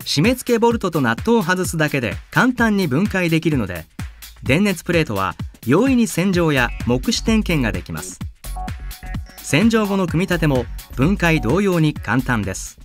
締め付けボルトとナットを外すだけで簡単に分解できるので電熱プレートは容易に洗浄や目視点検ができます。洗浄後の組み立ても分解同様に簡単です。